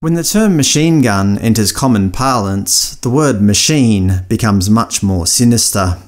When the term machine gun enters common parlance, the word machine becomes much more sinister.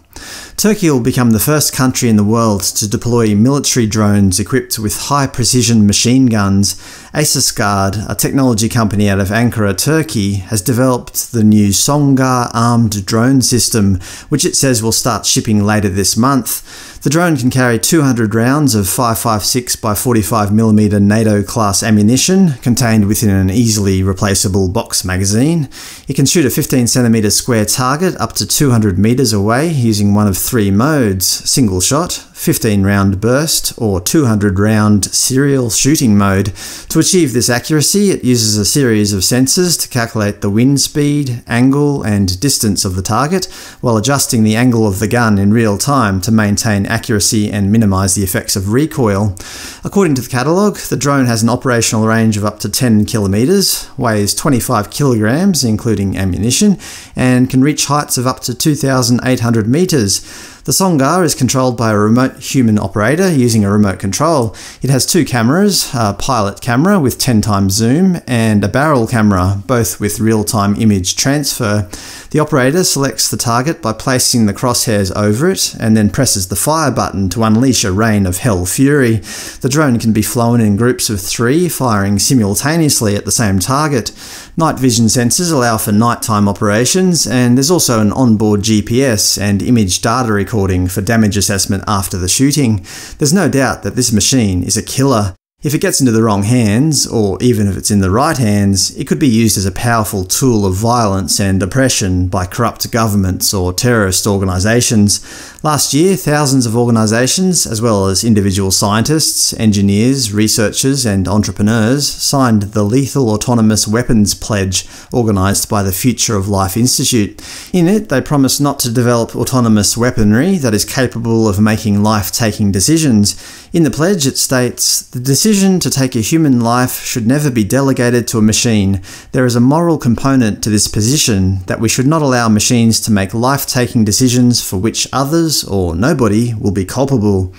Turkey will become the first country in the world to deploy military drones equipped with high-precision machine guns. Asisguard, a technology company out of Ankara, Turkey, has developed the new Songar armed drone system, which it says will start shipping later this month. The drone can carry 200 rounds of 5.56 by 45mm NATO-class ammunition, contained within an easily replaceable box magazine. It can shoot a 15cm square target up to 200 metres away using one of three modes, single shot, 15 round burst, or 200 round serial shooting mode. To achieve this accuracy, it uses a series of sensors to calculate the wind speed, angle, and distance of the target, while adjusting the angle of the gun in real time to maintain accuracy and minimise the effects of recoil. According to the catalogue, the drone has an operational range of up to 10 kilometres, weighs 25 kilograms including ammunition, and can reach heights of up to 2,800 metres. The Songar is controlled by a remote human operator using a remote control. It has two cameras, a pilot camera with 10 times zoom, and a barrel camera, both with real-time image transfer. The operator selects the target by placing the crosshairs over it, and then presses the fire button to unleash a rain of hell fury. The drone can be flown in groups of three, firing simultaneously at the same target. Night vision sensors allow for nighttime operations, and there's also an onboard GPS and image data recording for damage assessment after the shooting. There's no doubt that this machine is a killer. If it gets into the wrong hands, or even if it's in the right hands, it could be used as a powerful tool of violence and oppression by corrupt governments or terrorist organisations. Last year, thousands of organisations, as well as individual scientists, engineers, researchers and entrepreneurs, signed the Lethal Autonomous Weapons Pledge, organised by the Future of Life Institute. In it, they promised not to develop autonomous weaponry that is capable of making life-taking decisions. In the pledge it states, the decision to take a human life should never be delegated to a machine. There is a moral component to this position that we should not allow machines to make life-taking decisions for which others, or nobody, will be culpable.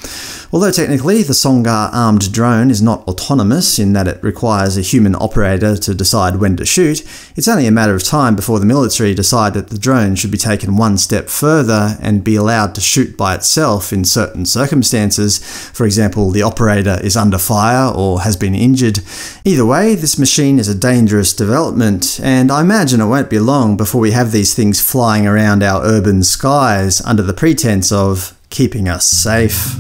Although technically the Songar armed drone is not autonomous in that it requires a human operator to decide when to shoot, it's only a matter of time before the military decide that the drone should be taken one step further and be allowed to shoot by itself in certain circumstances, for example the operator is under fire or has been injured. Either way, this machine is a dangerous development, and I imagine it won't be long before we have these things flying around our urban skies under the pretense of keeping us safe.